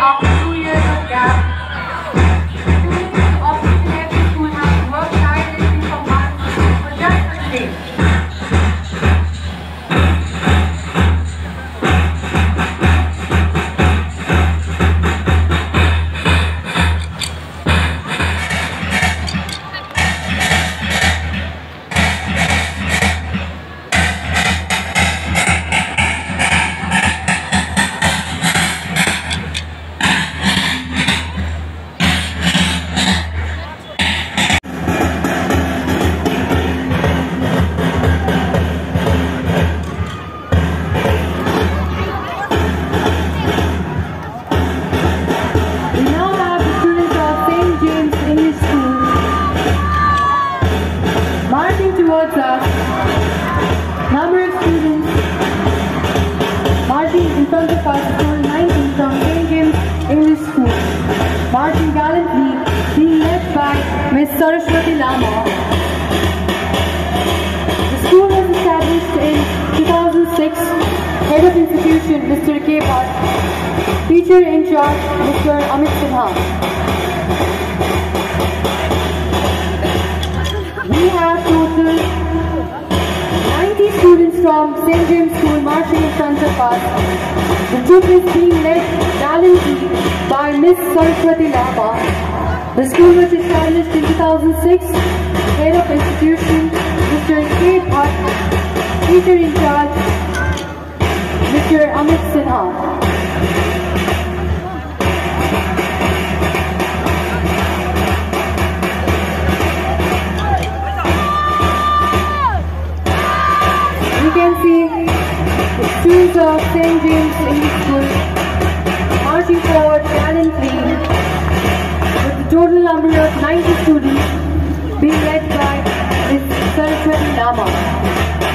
after Miss Saraswati Lama. The school was established in 2006. Head of institution, Mr. K. Bhatt. Teacher in charge, Mr. Amit Sinha. We have total 90 students from St. James School marching in front of us. The troop is being led gallantly by Miss Saraswati Lama. The school was established in 2006. Head of institution, Mr. K. Bhatt. Teacher in charge, Mr. Amit Sinha. You can see students of St. total of 90 students being led by Ms. Saraswati Lama.